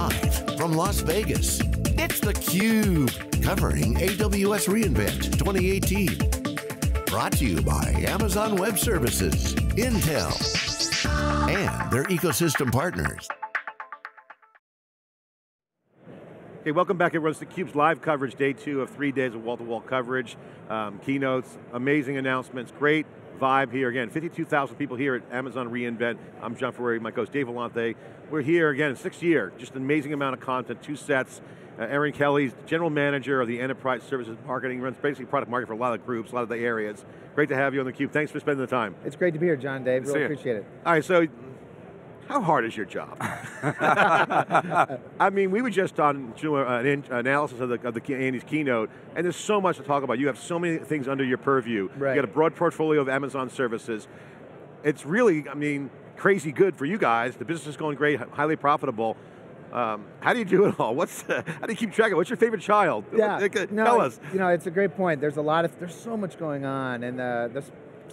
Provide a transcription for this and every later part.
Live from Las Vegas, it's theCUBE, covering AWS reInvent 2018. Brought to you by Amazon Web Services, Intel, and their ecosystem partners. Okay, welcome back everyone. It's theCUBE's live coverage, day two of three days of wall-to-wall -wall coverage, um, keynotes, amazing announcements, great vibe here. Again, 52,000 people here at Amazon reInvent. I'm John Furrier, my co-host Dave Vellante. We're here again, sixth year, just an amazing amount of content, two sets. Uh, Eron Kelly's general manager of the enterprise services marketing, runs basically product marketing for a lot of groups, a lot of the areas. Great to have you on theCUBE. Thanks for spending the time. It's great to be here, John, Dave. Really appreciate it. All right, so how hard is your job? I mean, we were just on an analysis of the, of the Andy's keynote, and there's so much to talk about. You have so many things under your purview. Right. You got a broad portfolio of Amazon services. It's really, I mean, crazy good for you guys. The business is going great, highly profitable. Um, how do you do it all? What's how do you keep track of? What's your favorite child? Yeah, Tell no, us. You know, it's a great point. There's a lot of there's so much going on, and uh, the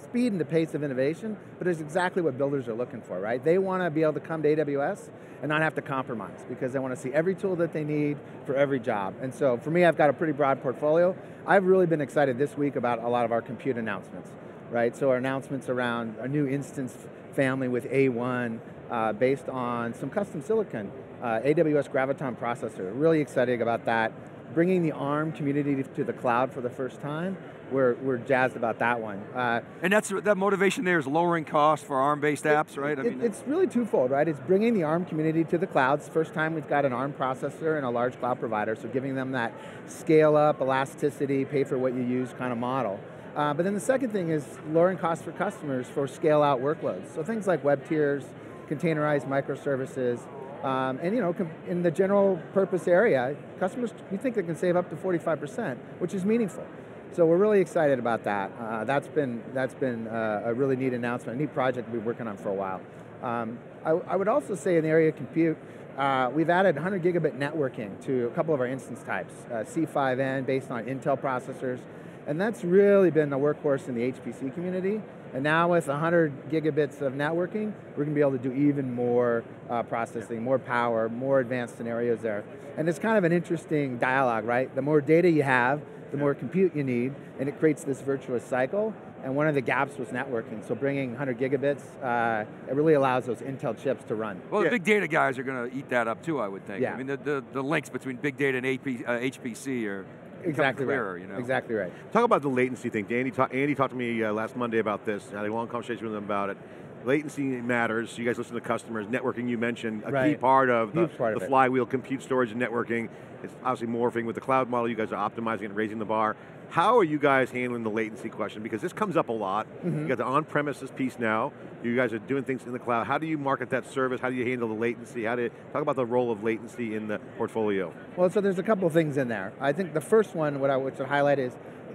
speed and the pace of innovation, but it's exactly what builders are looking for, right? They want to be able to come to AWS and not have to compromise because they want to see every tool that they need for every job. And so for me, I've got a pretty broad portfolio. I've really been excited this week about a lot of our compute announcements, right? So our announcements around a new instance family with A1 uh, based on some custom silicon, uh, AWS Graviton processor. Really excited about that. Bringing the ARM community to the cloud for the first time, we're, we're jazzed about that one. Uh, and that's that motivation there is lowering costs for ARM-based apps, right? I mean, it's really twofold, right? It's bringing the ARM community to the clouds. First time we've got an ARM processor and a large cloud provider, so giving them that scale up, elasticity, pay for what you use kind of model. Uh, but then the second thing is lowering costs for customers for scale out workloads. So things like web tiers, containerized microservices, um, and you know, in the general purpose area, customers, we think they can save up to 45%, which is meaningful. So we're really excited about that. Uh, that's been, that's been uh, a really neat announcement, a neat project we've been working on for a while. Um, I, I, would also say in the area of compute, uh, we've added 100 gigabit networking to a couple of our instance types, uh, C5N based on Intel processors, and that's really been the workhorse in the HPC community. And now with 100 gigabits of networking, we're going to be able to do even more uh, processing, more power, more advanced scenarios there. And it's kind of an interesting dialogue, right? The more data you have, the more compute you need, and it creates this virtuous cycle. And one of the gaps was networking. So bringing 100 gigabits, uh, it really allows those Intel chips to run. Well, yeah. the big data guys are going to eat that up too, I would think. Yeah. I mean, the, the, the links between big data and AP, uh, HPC are exactly clearer, right. you know? Exactly right. Talk about the latency thing. Andy, talk, Andy talked to me uh, last Monday about this. I had a long conversation with him about it. Latency matters. You guys listen to customers. Networking, you mentioned, a right. key part of the, part the of flywheel, compute, storage, and networking. It's obviously morphing with the cloud model. You guys are optimizing and raising the bar. How are you guys handling the latency question? Because this comes up a lot. Mm -hmm. You got the on-premises piece now. You guys are doing things in the cloud. How do you market that service? How do you handle the latency? How do you, talk about the role of latency in the portfolio? Well, so there's a couple of things in there. I think the first one, what I would highlight is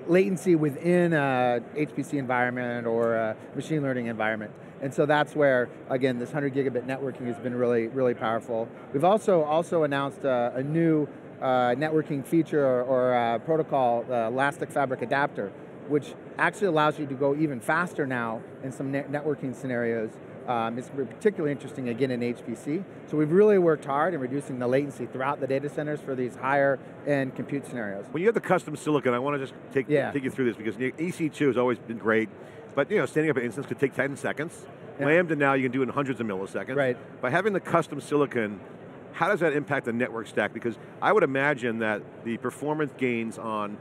latency within a HPC environment or a machine learning environment. And so that's where, again, this 100 gigabit networking has been really, really powerful. We've also also announced a, a new networking feature or, or uh, protocol, the Elastic Fabric Adapter, which actually allows you to go even faster now in some net networking scenarios. Um, it's particularly interesting again in HPC. So we've really worked hard in reducing the latency throughout the data centers for these higher end compute scenarios. When you have the custom silicon, I want to just take, yeah. take you through this because EC2 has always been great, but you know, standing up an instance could take 10 seconds. Yeah. Lambda now you can do it in hundreds of milliseconds. Right. By having the custom silicon, how does that impact the network stack? Because I would imagine that the performance gains on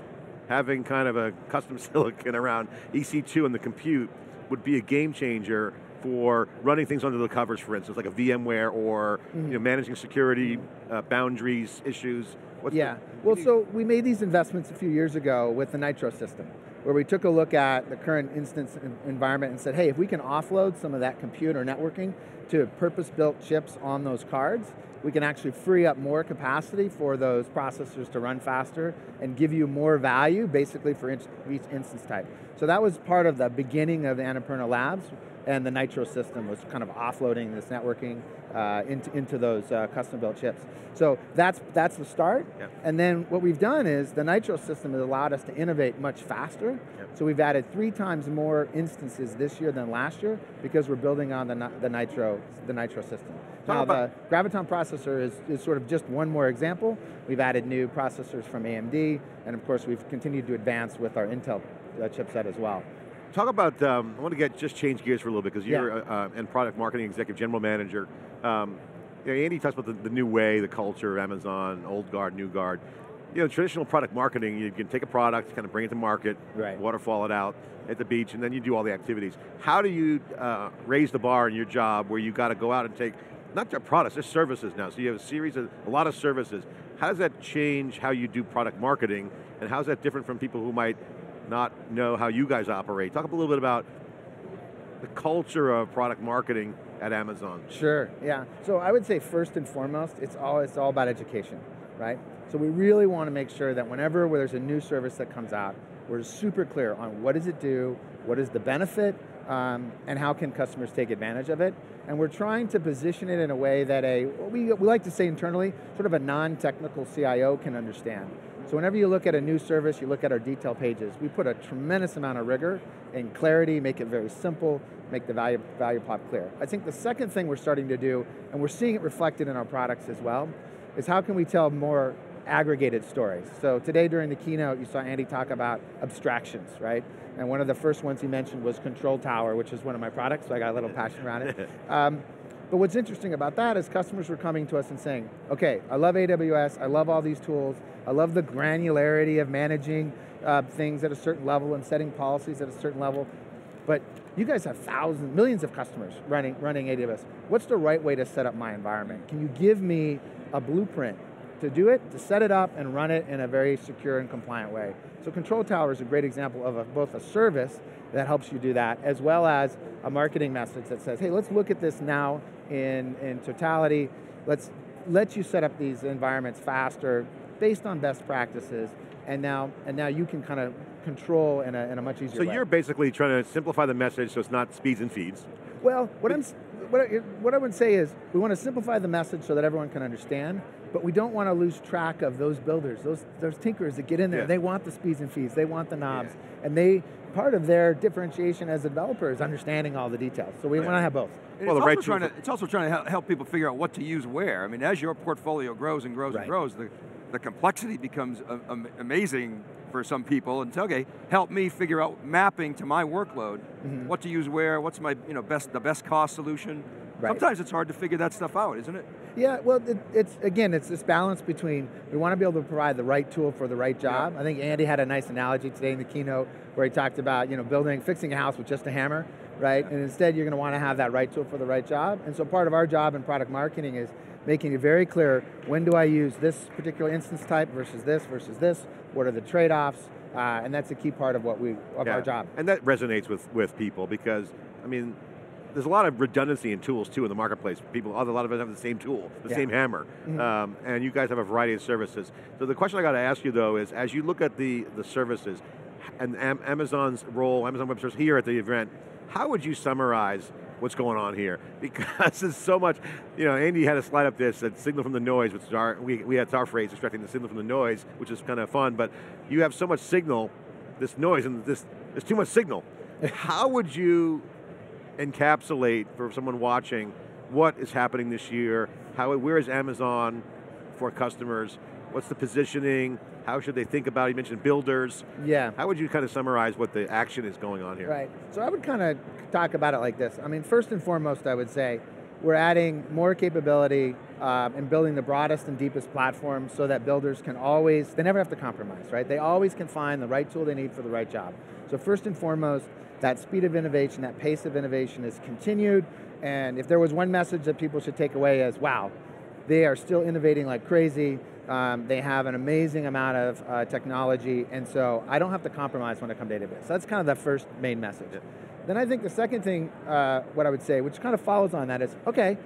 having kind of a custom silicon around EC2 and the compute would be a game changer for running things under the covers, for instance, like a VMware or mm -hmm. you know, managing security, uh, boundaries, issues. What's yeah, the, well so we made these investments a few years ago with the Nitro system, where we took a look at the current instance environment and said, hey, if we can offload some of that compute or networking to purpose-built chips on those cards, we can actually free up more capacity for those processors to run faster and give you more value basically for each instance type. So that was part of the beginning of the Annapurna Labs, and the Nitro system was kind of offloading this networking uh, into, into those uh, custom-built chips. So that's, that's the start, Yep. and then what we've done is the Nitro system has allowed us to innovate much faster, Yep. so we've added three times more instances this year than last year because we're building on the, the Nitro the Nitro system. Talk Now the Graviton processor is, is sort of just one more example. We've added new processors from AMD, and of course we've continued to advance with our Intel uh, chipset as well. Talk about, um, I want to get, just change gears for a little bit because Yeah. you're uh, uh, and product marketing executive general manager. Um, you know, Andy talks about the, the new way, the culture of Amazon, old guard, new guard. You know, traditional product marketing, you can take a product, kind of bring it to market, Right. waterfall it out at the beach, and then you do all the activities. How do you uh, raise the bar in your job where you got to go out and take, not just products, just services now, so you have a series of, a lot of services. How does that change how you do product marketing, and how's that different from people who might not know how you guys operate? Talk a little bit about the culture of product marketing at Amazon. Sure, yeah. So I would say first and foremost, it's all, it's all about education, right? So we really want to make sure that whenever there's a new service that comes out, we're super clear on what does it do, what is the benefit, um, and how can customers take advantage of it. And we're trying to position it in a way that a, we, we like to say internally, sort of a non-technical CIO can understand. So whenever you look at a new service, you look at our detail pages, we put a tremendous amount of rigor and clarity, make it very simple, make the value, value prop clear. I think the second thing we're starting to do, and we're seeing it reflected in our products as well, is how can we tell more aggregated stories. So today during the keynote, you saw Andy talk about abstractions, right? And one of the first ones he mentioned was Control Tower, which is one of my products, so I got a little passion around it. Um, but what's interesting about that is customers were coming to us and saying, okay, I love AWS, I love all these tools, I love the granularity of managing uh, things at a certain level and setting policies at a certain level, but you guys have thousands, millions of customers running, running AWS. What's the right way to set up my environment? Can you give me a blueprint to do it, to set it up and run it in a very secure and compliant way? So Control Tower is a great example of a, both a service that helps you do that, as well as a marketing message that says, hey, let's look at this now in, in totality. Let's let you set up these environments faster based on best practices, and now, and now you can kind of control in a, in a much easier So way. you're basically trying to simplify the message so it's not speeds and feeds. Well, what, I'm, what, I, what I would say is we want to simplify the message so that everyone can understand, but we don't want to lose track of those builders, those, those tinkers that get in there. Yeah. They want the speeds and feeds, they want the knobs, and they part of their differentiation as a developer is understanding all the details. So we Yeah. want to have both. And Well, it's, the right also trying to, it's also trying to hel- help people figure out what to use where. I mean, as your portfolio grows and grows Right. and grows, the, the complexity becomes amazing for some people. And say, okay, help me figure out mapping to my workload, Mm-hmm. what to use where, what's my you know best the best cost solution. Right. Sometimes it's hard to figure that stuff out, isn't it? Yeah, well, it, it's again, it's this balance between we want to be able to provide the right tool for the right job. I think Andy had a nice analogy today in the keynote where he talked about you know building, fixing a house with just a hammer, right? And instead, you're going to want to have that right tool for the right job. And so, part of our job in product marketing is making it very clear when do I use this particular instance type versus this versus this. What are the trade-offs? Uh, and that's a key part of what we of Yeah. our job. And that resonates with, with people because, I mean, there's a lot of redundancy in tools too in the marketplace. People, a lot of us have the same tool, the Yeah. same hammer, um, and you guys have a variety of services. So the question I got to ask you though is, as you look at the, the services and Am- Amazon's role, Amazon Web Services here at the event, how would you summarize what's going on here? Because there's so much, you know, Andy had a slide up this that signal from the noise, which is our, we, we had our phrase, extracting the signal from the noise, which is kind of fun, but you have so much signal, this noise, and this, there's too much signal. how would you encapsulate for someone watching what is happening this year? How, where is Amazon for customers? What's the positioning? How should they think about it? You mentioned builders. Yeah. How would you kind of summarize what the action is going on here? Right. So I would kind of talk about it like this. I mean, first and foremost, I would say we're adding more capability um, and building the broadest and deepest platform so that builders can always, they never have to compromise, right? They always can find the right tool they need for the right job. So first and foremost, that speed of innovation, that pace of innovation is continued. And if there was one message that people should take away as, wow, they are still innovating like crazy. Um, they have an amazing amount of uh, technology, and so I don't have to compromise when it comes to AWS. So that's kind of the first main message. Then I think the second thing, uh, what I would say, which kind of follows on that is, okay,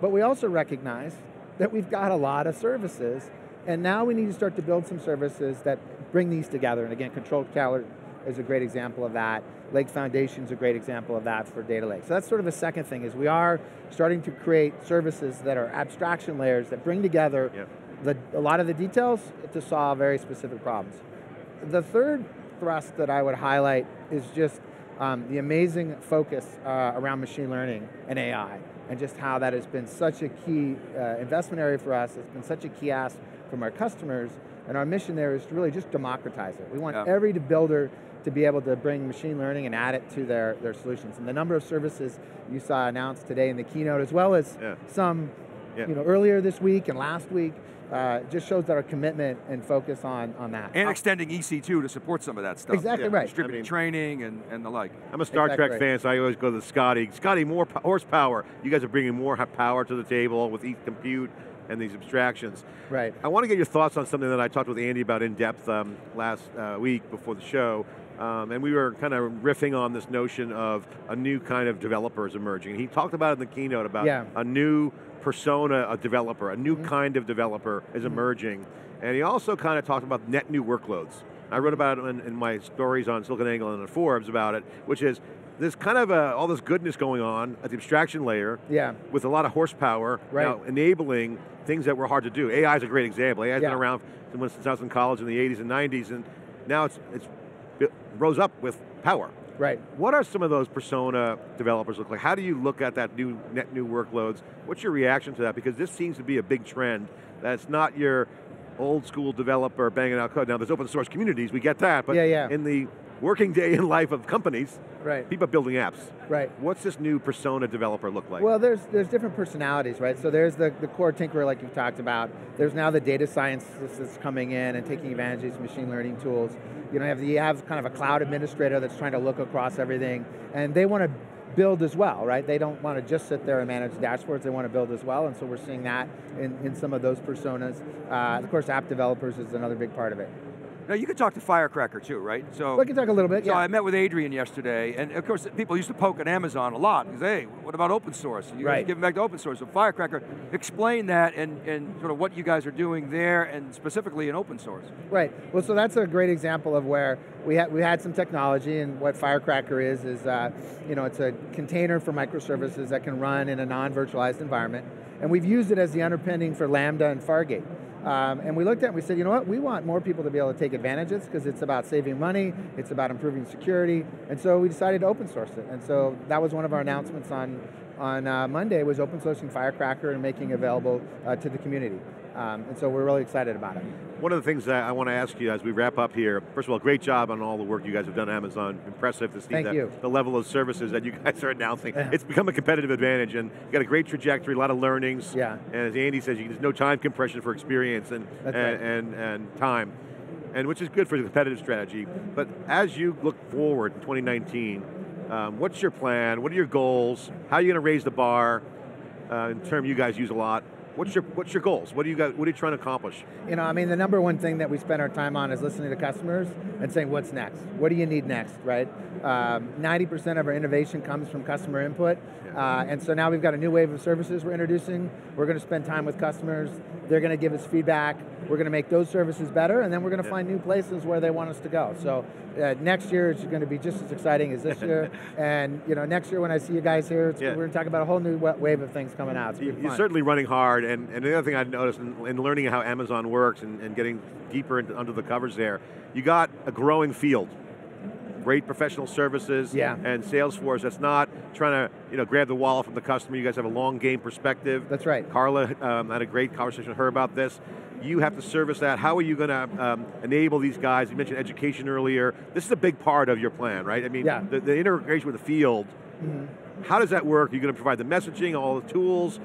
but we also recognize that we've got a lot of services, and now we need to start to build some services that bring these together. And again, Control Tower, is a great example of that. Lake Formation is a great example of that for Data Lake. So that's sort of the second thing is we are starting to create services that are abstraction layers that bring together Yep. the, a lot of the details to solve very specific problems. The third thrust that I would highlight is just um, the amazing focus uh, around machine learning and AI, and just how that has been such a key uh, investment area for us. It's been such a key ask from our customers, and our mission there is to really just democratize it. We want Yeah. every builder to be able to bring machine learning and add it to their, their solutions. And the number of services you saw announced today in the keynote, as well as Yeah. some Yeah. you know, earlier this week and last week, uh, just shows that our commitment and focus on, on that. And extending EC2 to support some of that stuff. Exactly Yeah. right. Distributed I mean- training and, and the like. I'm a Star Exactly Trek right. fan, so I always go to the Scotty. Scotty, more po- horsepower. You guys are bringing more ha- power to the table with each compute and these abstractions. Right. I want to get your thoughts on something that I talked with Andy about in depth um, last uh, week before the show. Um, and we were kind of riffing on this notion of a new kind of developers emerging. He talked about it in the keynote about Yeah. a new persona, a developer, a new kind of developer is emerging. And he also kind of talked about net new workloads. I wrote about it in, in my stories on SiliconANGLE and on Forbes about it, which is there's kind of a, all this goodness going on at the abstraction layer Yeah. with a lot of horsepower, Right. now enabling things that were hard to do. AI is a great example. AI has been around since I was in college in the 80s and 90s, and now it's, it's it rose up with power. Right. What are some of those persona developers look like? How do you look at that new net new workloads? What's your reaction to that? Because this seems to be a big trend. That's not your old school developer banging out code. Now there's open source communities, we get that, but Yeah, yeah. in the working day in life of companies, Right. people building apps. Right. What's this new persona developer look like? Well, there's there's different personalities, right? So there's the, the core tinkerer, like you've talked about. There's now the data scientist that's coming in and taking advantage of these machine learning tools. You know, you have, you have kind of a cloud administrator that's trying to look across everything, and they want to build as well, right? They don't want to just sit there and manage dashboards. They want to build as well, and so we're seeing that in, in some of those personas. Uh, of course, app developers is another big part of it. Now you could talk to Firecracker too, right? So We can talk a little bit. So yeah. I met with Adrian yesterday, and of course, people used to poke at Amazon a lot because, hey, what about open source? You guys Right. giving back to open source. So Firecracker, explain that and, and sort of what you guys are doing there, and specifically in open source. Right. Well, so that's a great example of where we had we had some technology, and what Firecracker is is uh, you know it's a container for microservices that can run in a non-virtualized environment, and we've used it as the underpinning for Lambda and Fargate. Um, and we looked at it and we said, you know what, we want more people to be able to take advantage of this because it's about saving money, it's about improving security, and so we decided to open source it. And so that was one of our announcements on, on uh, Monday was open sourcing Firecracker and making it available uh, to the community. Um, and so we're really excited about it. One of the things that I want to ask you as we wrap up here, first of all, great job on all the work you guys have done at Amazon. Impressive to see Thank the, you. the level of services that you guys are announcing. Yeah. It's become a competitive advantage and you got a great trajectory, a lot of learnings. Yeah. And as Andy says, you, there's no time compression for experience and, and, right. and, and time, and which is good for the competitive strategy. But as you look forward in 2019, um, what's your plan? What are your goals? How are you going to raise the bar? Uh, in term you guys use a lot. What's your what's your goals? What are you got? What are you trying to accomplish? You know, I mean, the number one thing that we spend our time on is listening to customers and saying, what's next? What do you need next, right? Um, 90% of our innovation comes from customer input. Uh, and so now we've got a new wave of services we're introducing. We're going to spend time with customers. They're going to give us feedback. We're going to make those services better, and then we're going to Yeah. find new places where they want us to go. So uh, next year is going to be just as exciting as this year. and you know, next year when I see you guys here, Yeah. we're going to talk about a whole new wave of things coming out. It's You- be You're fun. certainly running hard, and, and the other thing I noticed in, in learning how Amazon works and, and getting deeper into, under the covers there, you got a growing field. Great professional services Yeah. and Salesforce that's not trying to you know grab the wallet from the customer. You guys have a long game perspective. That's right. Carla um, had a great conversation with her about this. You have to service that. How are you going to um, enable these guys? You mentioned education earlier. This is a big part of your plan, right? I mean, Yeah. The, the integration with the field. How does that work? Are you going to provide the messaging, all the tools?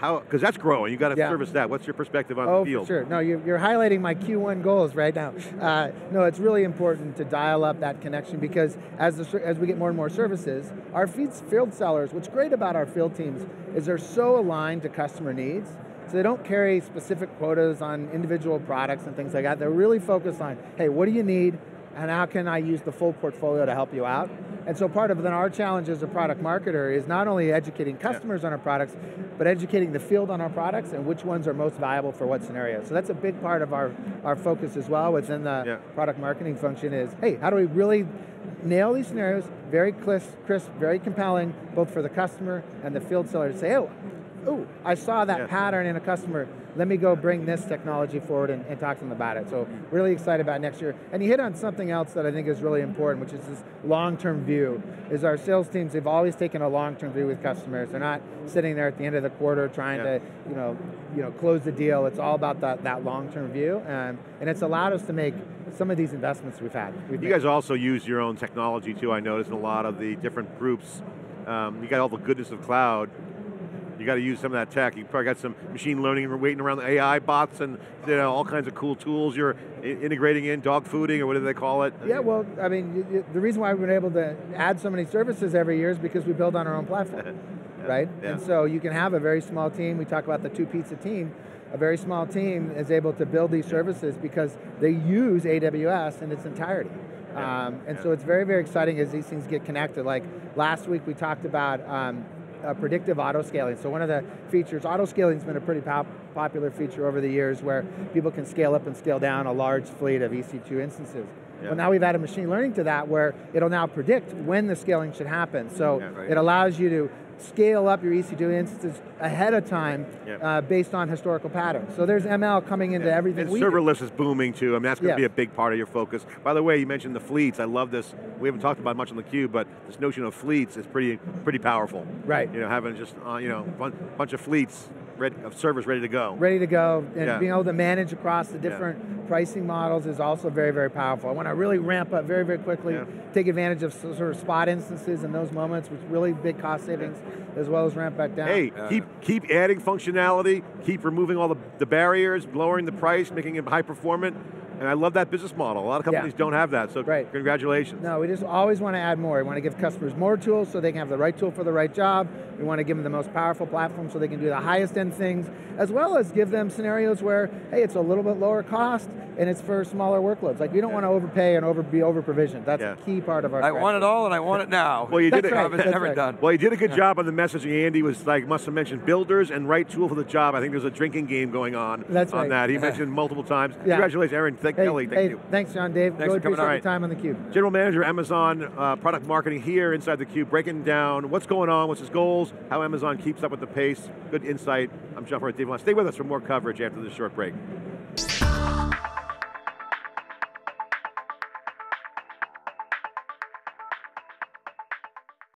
How? Because that's growing. You got to Yeah. service that. What's your perspective on Oh, the field? for sure. No, you're, you're highlighting my Q1 goals right now. Uh, no, it's really important to dial up that connection because as, the, as we get more and more services, our field sellers, what's great about our field teams is they're so aligned to customer needs. So they don't carry specific quotas on individual products and things like that. They're really focused on, hey, what do you need? And how can I use the full portfolio to help you out? And so part of then our challenge as a product marketer is not only educating customers on our products, but educating the field on our products and which ones are most valuable for what scenario. So that's a big part of our, our focus as well within the Yeah. product marketing function is, hey, how do we really nail these scenarios, very crisp, crisp, very compelling, both for the customer and the field seller to say, oh, oh, I saw that Yeah. pattern in a customer, let me go bring this technology forward and, and talk to them about it. So really excited about next year. And you hit on something else that I think is really important, which is this long-term view, is our sales teams, they've always taken a long-term view with customers. They're not sitting there at the end of the quarter trying Yeah. to, you know, you know, close the deal. It's all about that, that long-term view. Um, and it's allowed us to make some of these investments we've had. We've You made. guys also use your own technology too, I noticed in a lot of the different groups. Um, you got all the goodness of cloud. You got to use some of that tech. You probably got some machine learning waiting around the AI bots and you know, all kinds of cool tools you're integrating in, dog fooding or what do they call it? Yeah, well, I mean, the reason why we've been able to add so many services every year is because we build on our own platform, right? yeah. And so you can have a very small team. We talk about the two pizza team. A very small team is able to build these services because they use AWS in its entirety. Yeah, Um, and yeah. so it's very, very exciting as these things get connected. Like last week we talked about um, uh, predictive auto scaling. So one of the features, auto scaling has been a pretty pop- popular feature over the years where people can scale up and scale down a large fleet of EC2 instances. Yeah. Well, now we've added machine learning to that where it'll now predict when the scaling should happen. So Yeah, right. it allows you to scale up your EC2 instances ahead of time Yeah. uh, based on historical patterns. So there's ML coming into everything And we do. serverless is booming too. I mean, that's going to Yeah. be a big part of your focus. By the way, you mentioned the fleets. I love this. We haven't talked about much on the cube, but this notion of fleets is pretty, pretty powerful. Right. You know, having just uh, you know bun- bunch of fleets, ready, of servers ready to go. ready to go and Yeah. being able to manage across the different pricing models is also very, very powerful. I want to really ramp up very, very quickly, Yeah. take advantage of sort of spot instances in those moments with really big cost savings, as well as ramp back down. Hey, Yeah. keep keep adding functionality, keep removing all the, the barriers, lowering the price, making it high performant, and I love that business model. A lot of Yeah. companies don't have that, so Right. congratulations. No, we just always want to add more. We want to give customers more tools so they can have the right tool for the right job. We want to give them the most powerful platform so they can do the highest end things, as well as give them scenarios where, hey, it's a little bit lower cost and it's for smaller workloads. Like we don't Yeah. want to overpay and over be over provisioned. That's Yeah. a key part of our. I want it all and I want it now. Well, you did That's it. right, that's Never right. done. Well, you did a good job on the messaging. Andy was like, must have mentioned builders and right tool for the job. I think there's a drinking game going on That's on right. that. He mentioned multiple times. Yeah. Congratulations, Eron. Thank Hey, Kelly. Thank hey, you. thanks, John Dave. Thanks really for coming appreciate on. your time on the cube. General Manager, Amazon uh, Product Marketing here inside the Cube, breaking down what's going on, what's his goals, how Amazon keeps up with the pace. Good insight. I'm Jeff Dave Stay with us for more coverage after this short break.